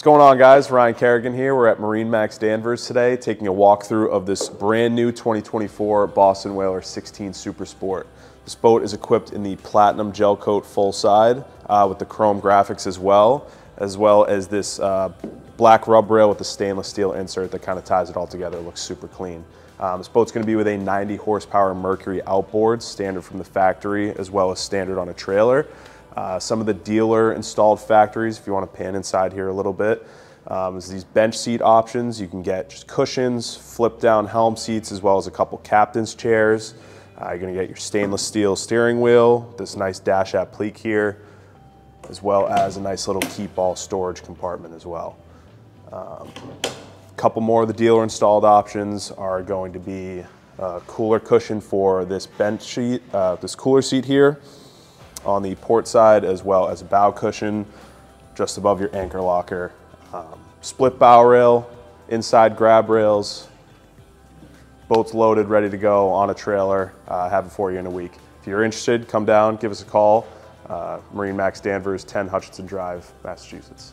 What's going on guys? Ryan Kerrigan here. We're at MarineMax Danvers today taking a walkthrough of this brand new 2024 Boston Whaler 16 Super Sport. This boat is equipped in the platinum gel coat full side uh, with the chrome graphics as well, as well as this uh, black rub rail with the stainless steel insert that kind of ties it all together. It looks super clean. Um, this boat's going to be with a 90 horsepower Mercury outboard, standard from the factory, as well as standard on a trailer. Uh, some of the dealer installed factories, if you want to pan inside here a little bit, um, is these bench seat options. You can get just cushions, flip down helm seats, as well as a couple captain's chairs. Uh, you're going to get your stainless steel steering wheel, this nice dash applique here, as well as a nice little keep all storage compartment as well. Um, a couple more of the dealer installed options are going to be a cooler cushion for this bench seat, uh, this cooler seat here on the port side as well as a bow cushion just above your anchor locker. Um, split bow rail, inside grab rails, boat's loaded, ready to go on a trailer. Uh, have it for you in a week. If you're interested, come down, give us a call. Uh, MarineMax Danvers, 10 Hutchinson Drive, Massachusetts.